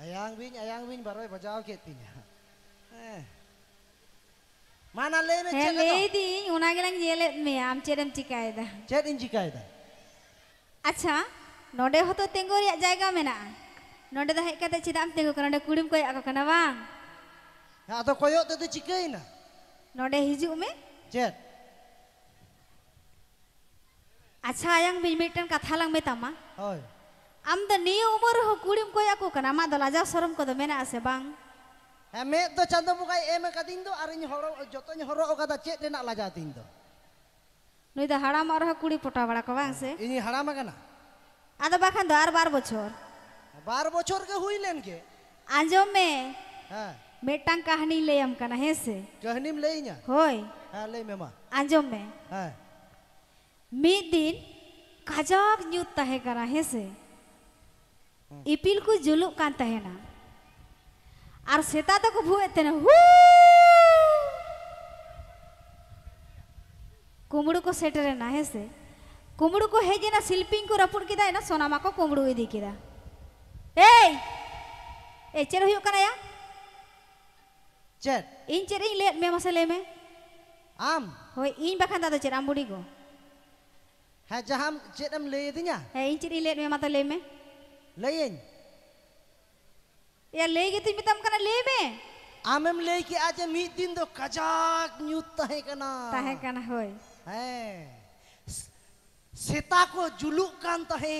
Ayang win, ayang win baroy bajaw ketinya. Eh. Mana le me chet le di unage lang yele me am chetam chikaida. Chet in chikaida. Acha, node hoto tengo riya jayga mena. Node da hek kate chedam tengo kana node kudim koy ako kana bang. Ya ado koyok te chikaina. Node hiju me? Chet. Acha ayang bin mitan katha lang me tama. Hoy. আমদা নিয়ে উমর হো কুড়িম কোয়া কো কানা আমা দলা যা সরম কো দো মেনা আছে বাং হ্যাঁ মে তো চাঁদ মুখাই এম কাদিন দো আর ইন হড় যতন হড় ওকাদা চেত রেনা লাজা দিন দো নই দা হাড়াম আর হো কুড়ি পটা বড়া কো বাং সে ইনি হাড়াম কানা আদা বাখান দো আর 12 বছর 12 বছর কে হইলেন কে আজম মে হ্যাঁ মেটাং কাহিনী লেয়াম কানা হে সে কাহিনী লেইনা হই হ্যাঁ লেই মে মা আজম মে হ্যাঁ মিদিন কাজাক নিউত তাহে কানা হে সে ᱤᱯᱤᱞ ᱠᱚ ᱡᱩᱞᱩᱜ ᱠᱟᱱ ᱛᱟᱦᱮᱱᱟ ᱟᱨ ᱥᱮᱛᱟ ᱫᱚᱠᱚ ᱵᱷᱩᱜ ᱮᱫ ᱛᱟᱦᱮᱱᱟ ᱦᱩ ᱠᱩᱢᱲᱩ ko ᱥᱮᱴᱮᱨᱮᱱᱟ ᱦᱮᱸ ᱥᱮ ᱠᱩᱢᱲᱩ ko ᱦᱮᱡ ᱮᱱᱟ ᱥᱤᱞᱯᱤᱧ ᱠᱚ ᱨᱟᱹᱯᱩᱫ ᱠᱮᱫᱟ ᱮᱱᱟ ᱥᱚᱱᱟᱢᱟ ᱠᱚ ᱠᱩᱢᱲᱩ ᱤᱫᱤ ᱠᱮᱫᱟ ᱮᱭ ᱮᱭ ᱪᱮᱫ ᱦᱩᱭᱩᱜ ᱠᱟᱱᱟ ᱭᱟ ᱪᱮᱫ ᱤᱧ ᱪᱮᱫ ᱤᱧ ᱞᱟᱹᱭᱟᱫ ᱢᱮᱭᱟ ᱢᱟᱥᱮ ᱞᱟᱹᱭ ᱢᱮ ᱟᱢ ᱦᱳᱭ ᱤᱧ ᱵᱟᱠᱷᱟᱱ ᱫᱚ ᱟᱫᱚ ᱪᱮᱫ ᱟᱢ ᱵᱩᱰᱷᱤ ᱜᱚ ᱦᱮᱸ ᱡᱟᱦᱟᱸ ᱪᱮᱫ ᱮᱢ ᱞᱟᱹᱭ ᱟᱹᱫᱤᱧᱟ ᱦᱮᱸ ᱤᱧ ᱪᱮᱫ ᱤᱧ ᱞᱟᱹᱭᱟᱫ ᱢᱮᱭᱟ lain ya lay gitu mitam kana lay me amem lay ki aje mid din do kajak nyut tahe kana tahe kana hoy hai seta ko juluk kan tahe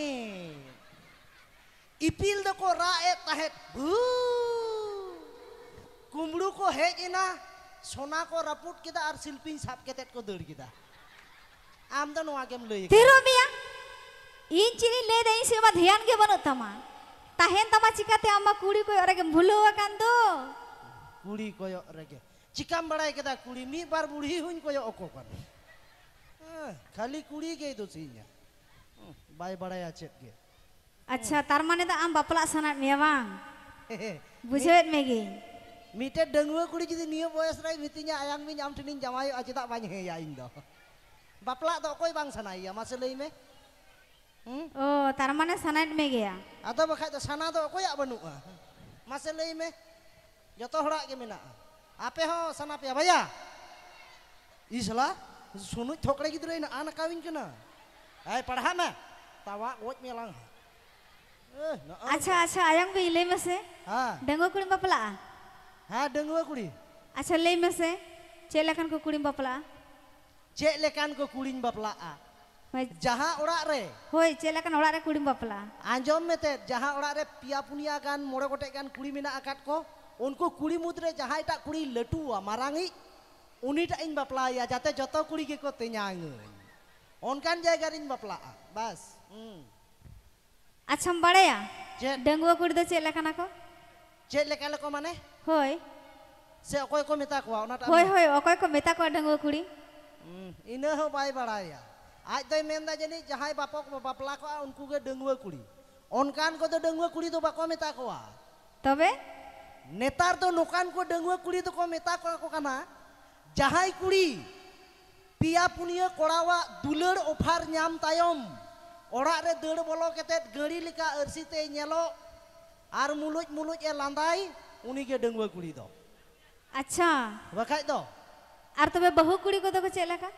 ipil do ko rae tahe bu कुमड़ू को हेज एना सोना को रापुट केदा और शिल्पी साफ़ केतेट को दौड़ केदा आम दो नोआ गेम लई तेरो मिया Inci ini leda ini sih mah dayan ke banget sama. Tahan sama cikat ya ama kuli koyo orang yang bulu akan tu. Kuli koyo orang ya. Kita kuli mie bar buli hun koyo oko. Kan. Ah, Kali kuli ke itu sih ya. Hmm, Bay berai aja ke. Acha tar mana itu am bapala sanat nia bang. Bujuk megi. Mita dengue kuli jadi nia boya sanai mitinya ayam min jam tinin jamai aja tak banyak ya indo. Bapala toko bang sanai ya masih lagi me. Hmm? Oh, tar mana sanad me ya? Atau bahkan bakhay to sana do okoya banuga. Ah. Mas lei me. Joto hora ge mena. Ah. Ape ho sana pe baya. Isla sunu thokre gitu lain anak kawin kana. Hai padha na. Eh, tawa goj me lang. Eh, acha acha ayang be lemes? me eh? se. Ha. Dengo kulim bapla. Ah? Ha dengo kuli. Acha lay me eh? se. Celakan ko kulim bapla. Celakan ko kulim bapla jaha orak re. Hoi, celakan orak re kulim bapla. Anjom mete jaha orak re piapunia kan, moro kote kan kulimina akat ko. Unko kulimutre jaha itak kuli letu marangi, Unita in bapla ya jate joto kuli keko tenyang. Onkan jaya garing bapla. Bas. Hmm. Acham bade ya? Jet. Dengwa kurdo celakan ako? Celakan ako mana? Hoi. Se okoy ko metakwa. Hoi hoi kometa ko metakwa dengwa kuri. Hmm. Ina ho bai bada ya. Aj toy menda jadi jahai bapak bapak pelaku unku ge dengwe kuli. On kan kau tuh dengwe kuli tuh bapak meta koa. Tobe? Netar tuh nukan kau dengwe kuli tuh ko meta koa ko kana. Jahai kuli. Pia punia korawa duler ofar nyam tayom. Orak re deur bolok ketet gari lika ersi nyelo. Ar mulut mulut e lantai uni ge dengwe kuli tuh. Acha. Bakai to. Ar tobe bahu kuli kau tuh kecelaka? chelaka?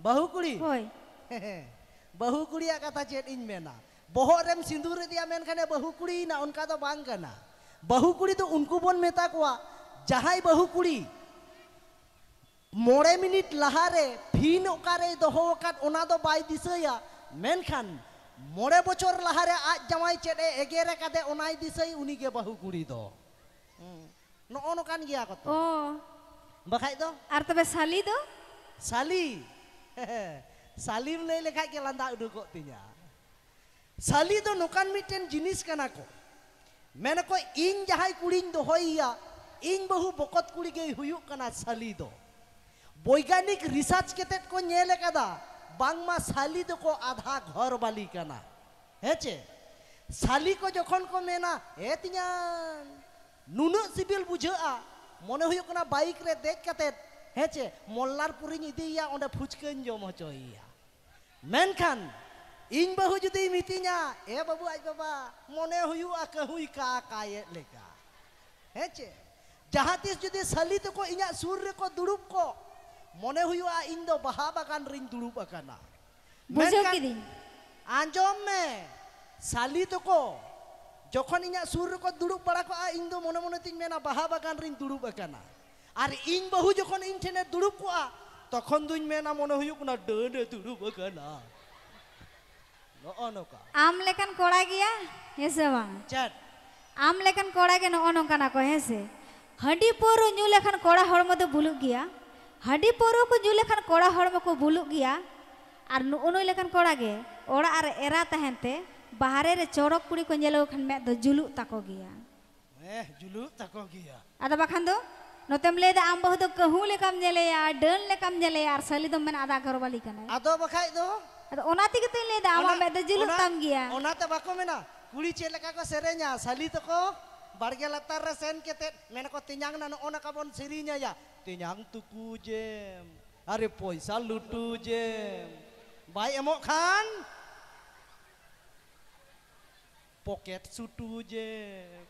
Bahu kuli? Hoi. बहु कुड़िया कथा चेट इन मेना बहुत रेम सिंदूर दिया बहु कुड़ी ना उनका तो बांग करना बहु कुड़ी तो उनको बन मेता को जहाँ बहु कुड़ी मोड़े मिनट लहारे फिन ओकारे दोहो ओकात ओना दो बाय दिसया मेन खान मोड़े बचर लहारे आज जमाई चेटे एगेरे कादे ओनाई दिसई उनी के बहू कुड़ी दो नो नो कान गया कतो बखाई दो आर तबे साली दो साली ᱥᱟᱞᱤᱢ ᱞᱟᱹᱭ ᱞᱮᱠᱷᱟᱡ ᱜᱮ ᱞᱟᱸᱫᱟ ᱩᱰᱩᱠᱚᱜ ᱛᱤᱧᱟ ᱥᱟᱞᱤ ᱫᱚ ᱱᱚᱝᱠᱟᱱ ᱢᱤᱫᱴᱮᱱ ᱡᱤᱱᱤᱥ ᱠᱟᱱᱟ ᱠᱚ ᱢᱮᱱᱟᱠᱚ ᱤᱧ ᱡᱟᱦᱟᱸᱭ ᱠᱩᱲᱤᱧ ᱫᱚᱦᱚᱭᱮᱭᱟ ᱤᱧ ᱵᱟᱹᱦᱩ ᱵᱚᱠᱚᱛ ᱠᱩᱲᱤ ᱜᱮᱭ ᱦᱩᱭᱩᱜ ᱠᱟᱱᱟ ᱥᱟᱞᱤ ᱫᱚ ᱵᱳᱭᱜᱟᱱᱤᱠ ᱨᱤᱥᱟᱨᱪ ᱠᱟᱛᱮᱫ ᱠᱚ ᱧᱮᱞ ᱟᱠᱟᱫᱟ ᱵᱟᱝᱢᱟ ᱥᱟᱞᱤ ᱫᱚᱠᱚ ᱟᱫᱷᱟ ᱜᱷᱚᱨ ᱵᱟᱞᱤ ᱠᱟᱱᱟ ᱦᱮᱸᱪᱮ साली को जखन को मेना ए तिया नुना सिबिल बुझा मन बाइक रे देख कते हेचे मोल्लारपुरी इदीया फुचकन जम हचोया Menkan, ing bahu judi mitinya, ya babu aja baba, mone huyu aka hui ka kaya lega. Hece, jahatis judi salit ko inya surre ko durup ko, mone huyu a indo bahaba kan ring durup akana. Menkan, anjom me, salit ko, jokon inya surre ko durup para ko a indo mone mone ting mena bahaba kan ring durup akana. Ari ing bahu jokon internet durup ko a, তখন দুই মেনা মনে হইব না ডে তুড়ু বকনা নকা আম লেকান কোড়া গিয়া হেসে বাং চাট আম লেকান কোড়া গে নকা না কো হেসে হাঁডি পরু ᱧᱩ লেখান কোড়া হড়ম তো ভুলুক গিয়া হাঁডি পরু কো ᱧᱩ লেখান কোড়া হড়ম কো ভুলুক গিয়া আর নুনু লেখান কোড়া গে ওড়া আর এরা তাহেনতে বাহারে রে চড়ক কুড়ি কো ᱧᱮᱞᱚ খান মে দো জুলুক তাকো গিয়া ᱦᱮ ᱡᱩᱞᱩᱜ ᱛᱟᱠᱚ ᱜᱮᱭᱟ ᱟᱫᱚ ᱵᱟᱠᱷᱟᱱ ᱫᱚ Notem leda ambo tu kahul lekam jale ya, dan lekam jale ya, arsali tu men ada karo balikan. Ato bakai tu? Atau onati kita leda, awak beda jilut tam gya. Onati bako mena, kuli cile kako serenya, sali tu ko barge latar resen kete, mena ko tinjang, nana ona kabon sirinya ya, tinyang tuku jem, hari poisa lutu jem, baik emok kan? Poket sutu jem,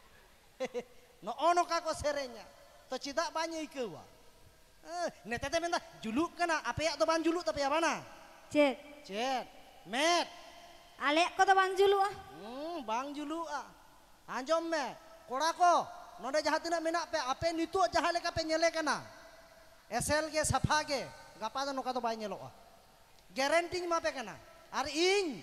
no ono kaku serenya tercita cita banyak iku wa. Eh, ne minta juluk kena apa ya to ban juluk tapi apa na? Cet. Cet. Met. Alek ko to ban juluk ah. Hmm, bang juluk ah. Anjom me. Korako. Nonde jahat tina mena pe apa nitu jahat leka pe nyele kana. SL ke sapa ke? gapa to noka to nyelok ah. Guarantee ma pe kana. Ar in.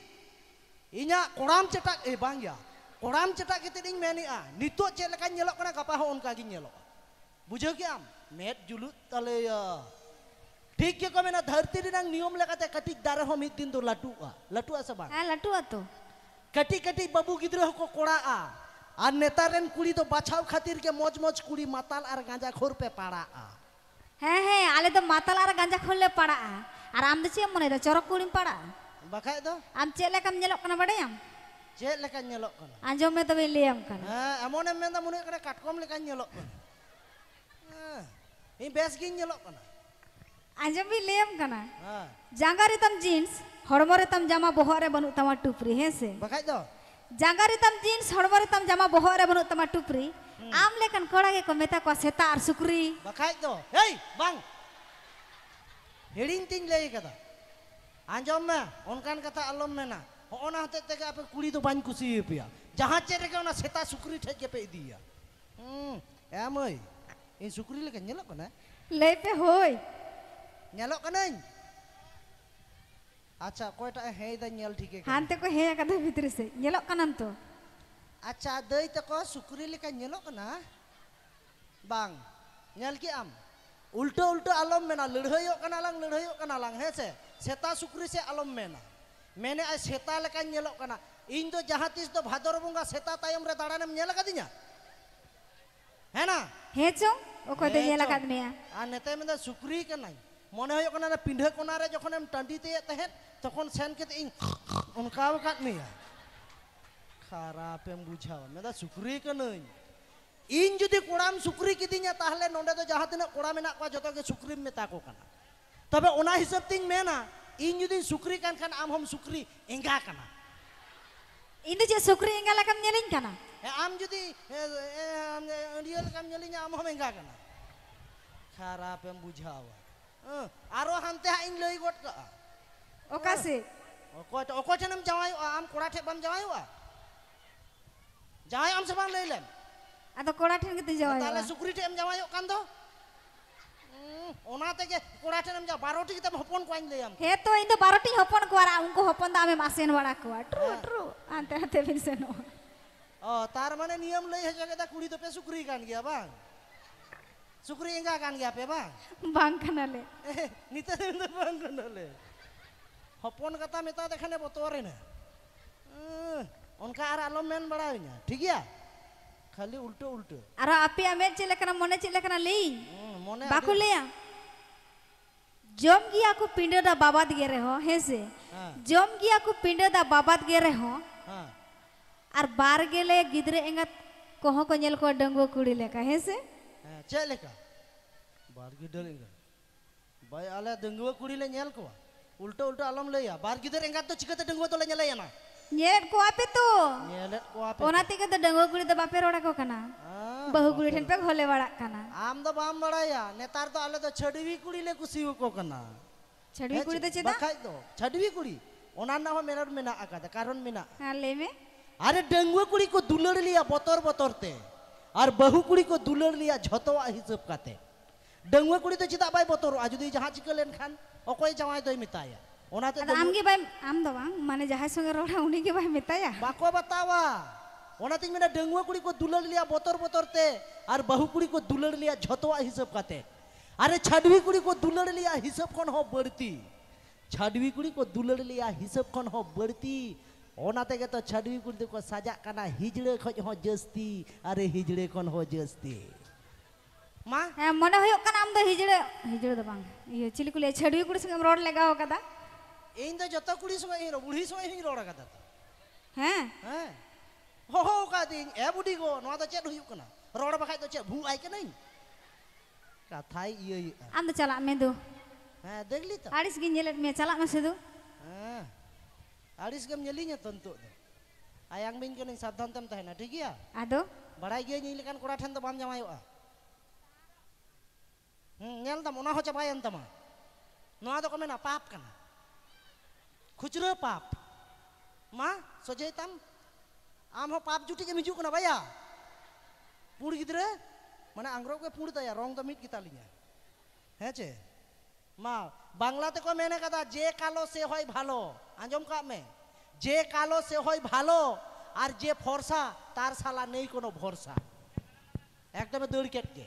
Inya kuram cetak eh bang ya. Kuram cetak kita ᱤᱧ meni ah. Nitu ᱞᱮᱠᱟᱧ nyelok ᱠᱟᱱᱟ kapah ᱦᱚᱸ kaki nyelok. Ah. बुझ्यो क्या met Zulu तले ठीक के कमेना धरती रे नंग नियम लगाते कटिक दारे हम एक दिन दो लटुआ लटुआ से बांग हां लटुआ तो कटी कटी बाबू गिद्र को कोड़ा আর নেতারেন কুড়ি তো বাছাও খাতির কে মজ মজ কুড়ি মাতাল আর গাঁজা খোর পে পাড়া হ্যাঁ হ্যাঁ আলে তো মাতাল আর গাঁজা খোরলে পাড়া আর আম দে চেম মনে রে চরক কুড়ি পাড়া বাখাই দো আম চে লেকাম নেলক কানা বাড়ে আম চে লেকা নেলক কানা আঞ্জমে তবে লিয়াম কানা হ্যাঁ এমন এম মেন্দা মনে করে কাটকম লেকা নেলক কানা ᱠᱟᱱᱟ ᱦᱮᱸ, ᱤᱧ ᱵᱮᱥ ᱜᱤᱧ ᱧᱮᱞᱚᱜ ᱠᱟᱱᱟ ᱟᱸᱡᱚᱢ ᱵᱤᱧ ᱞᱟᱹᱭᱟᱢ ᱠᱟᱱᱟ ᱦᱮᱸ ᱡᱟᱸᱜᱟ ᱨᱮᱛᱟᱢ ᱡᱤᱱᱥ ᱦᱚᱲᱢᱚ ᱨᱮᱛᱟᱢ ᱡᱟᱢᱟ ᱵᱚᱦᱚᱜ ᱨᱮ ᱵᱟᱹᱱᱩᱜ ᱛᱟᱢᱟ ᱴᱩᱯᱨᱤ ᱦᱮᱸ ᱥᱮ ᱵᱟᱠᱷᱟᱡ ᱫᱚ ᱡᱟᱸᱜᱟ ᱨᱮᱛᱟᱢ ᱡᱤᱱᱥ ᱦᱚᱲᱢᱚ ᱨᱮᱛᱟᱢ ᱡᱟᱢᱟ ᱵᱚᱦᱚᱜ ᱨᱮ ᱵᱟᱹᱱᱩᱜ ᱛᱟᱢᱟ ᱴᱩᱯᱨᱤ ᱟᱢ ᱞᱮᱠᱟᱱ ᱠᱚᱲᱟ ᱜᱮᱠᱚ ᱢᱮᱛᱟ ᱠᱚᱣᱟ ᱥᱮᱛᱟ ᱟᱨ ᱥᱩᱠᱨᱤ ᱵᱟᱠᱷᱟᱡ ᱫᱚ ᱦᱮᱭ ᱵᱟᱝ ᱦᱤᱲᱤᱧ ᱛᱤᱧ ᱞᱟᱹᱭ ᱠᱟᱫᱟ ᱟᱸᱡᱚᱢ ᱢᱮ ᱚᱱᱠᱟᱱ ᱠᱟᱛᱷᱟ ᱟᱞᱚᱢ ᱢᱮᱱᱟ ᱦᱚᱸᱜᱼᱚᱱᱟ ᱦᱚᱛᱮᱡ ᱛᱮᱜᱮ ᱟᱯᱮ ᱠᱩᱲᱤ ᱫᱚ ᱵᱟᱹᱧ ᱠᱩᱥᱤᱭᱟᱯᱮᱭᱟ ᱡᱟᱦᱟᱸ ᱪᱮᱫ ᱨᱮᱜᱮ ᱚᱱᱟ ᱥᱮᱛᱟ ᱥᱩᱠᱨᱤ ᱴᱷᱮᱡ ᱜᱮᱯᱮ ᱤᱫᱤᱭᱟ ᱦᱩᱸ ᱮ ᱢᱟᱹᱭ Eh syukuri lagi kan, nyelok kan, eh? kena. Lepe hoy. Nyelok kena. Acha koita eh, hei da nyel thike. Hante ko hei kada bhitre se nyelok kanan to. Acha deh itu kau syukuri lagi nyelok kena. Bang. Nyel ki am. Ulto ulto alam mena lidhoyok kana lang lidhoyok kana lang he se. Seta syukuri se alam mena. Mene ay seta lagi nyelok kena. Indo jahatis do bhador bunga seta tayam re nyelok nyel. है ना হেচো ও কত জেলা কাদমিয়া আর নেতাই মেদা সুকরি কে নাই মনে হয় কোনা না পিন্ধে কোনা রে যখন এম টান্ডিতে তেহেন তখন সেন কে ইন উনকাও কাদমিয়া খারাপ এম বুঝাও মেদা সুকরি কে নাই ইন যদি কোড়াম সুকরি কিদিনা তাহলে নন্ডে তো যাহা তিনা কোড়া মেনা কোয়া যত কে সুকরি মেতা কো কানা তবে ওনা হিসাব তিন মেনা ইন যদি সুকরি কান খান আম হম সুকরি এঙ্গা কানা ইন যে সুকরি এঙ্গা লাকাম নেলিন কানা Eh, am jodi eh, eh, am real kam jalinya am home enggak kena. Cara apa yang bujawa? Aroh hante ha ing loi got ka. Oke sih. Oke, oke jangan jawai, ah, am kurang cek bam jawai wa. Jawai am sebang loi lem. Atau kurang cek gitu jawai. Tala syukuri cek am jawai kan tuh. Hmm, Onate ke kurang cek am jawai. Baroti kita hopon kuain loi am. He to, itu baroti hopon kuara, aku hopon dah am masin wara kuat. True, ah. true. Ante ante bisa nol. Oh, tar mana niam leh jaga tak kuri tu pe sukri kan gya bang. Sukri enggak kan gya pe bang? Bang kan ale. Eh, nita tu bang kan ale. Hopon kata meta dekhan botorin na. उनका आर आलो मेन बड़ा ना ठीक है खाली उल्टो उल्टो आर आपे हमें चले करना मने चले करना ले मने बाकु ले आ जोम गिया को पिंडे दा बाबात गेरे हो हेसे जोम गिया को पिंडे दा बाबात गेरे हो हाँ ar bar gele gidre engat koho ko nyel ko dango kuri leka he eh, che leka. Bar gidre engat. Bai ala dango kuri le nyel ko ulta ulta alam le ya. Bar gidre engat to chikata dango to le nyel ya na? Nyel ko ape to nyel ko ape ona tika to dango kuri to bape roda ko kana. Ah, Bahu kuri ten wada kana. Am to bam wada ya. Netar to ala to chadi kuri le kusi ko kana. Chadi wi kuri to cheda chadi wi kuri Onan nama menar mena akada, karun mena. Ha, leme? अरे डेंगुए कुड़ी को दुलड़ लिया बतौर बतौरते और बहू कुड़ी को दुलड़ लिया झतवा हिसाब काते डेंगुए कुड़ी तो चिदा बाय बतौर आजुदी जहां चिकल लेन खान ओकोय जवाय दोय मिताया ओनाते আমগে বাই আম দো মানে যাহা সঙ্গে রড়া উনি উনিকে বাই মিতায়া। বাকো বাতাওয়া। ওনাতে মানে ডেঙ্গুয়ে কুড়ি কো দুলড় লিয়া বতর বতরতে আর বাহু কুড়ি কো দুলড় লিয়া ঝতোয়া হিসাব কাতে। আরে ছাডবি কুড়ি কো দুলড় লিয়া হিসাব কোন হ বড়তি। ছাডবি কুড়ি কো দুলড় লিয়া হিসাব কোন হ বড়তি। ओनाते तो छड़ी कुंदी को सजा करना हिजड़े खज हो जस्ती अरे हिजड़े कौन हो जस्ती मा है मने होयो कना हम दो हिजड़े हिजड़े दो बांग ये चिली कुले छड़ी कुड़ी संगे रोड लगाओ कदा इन दो जतो कुड़ी संगे हिरो बुढ़ी संगे ही रोड कदा हैं हैं हो हो कादिन ए बुढ़ी गो नवा तो चेत होयो कना रोड बखाय तो चेत भू आइ के नहीं कथाई ये हम तो चला में दो हैं देख ली तो आड़िस गिन जेलट में चला में से Alis gam nyelinya tentu. Ayang min kuning sat tentem tuh enak dia. Aduh. Barai dia nyilikan kurat hantu pam jamayu ah. Hmm, nyel tamu nah hoca bayan tama. Nu ada komen apa apa kan? Kucure pap. Ma, sojai tam. Amho pap cuti jemi juk kena bayar. Puri gitu mana anggrek gue puri tayar, rong tamit kita linya. Hece, ma, বাংলাতে কো মেনে কথা, যে কালো সে হয় ভালো। আঞ্জম কাপ মে যে কালো সে হয় ভালো আর যে ফর্সা, তার শালা নেই কোনো ভরসা। একদমে দৌড় কেটকে।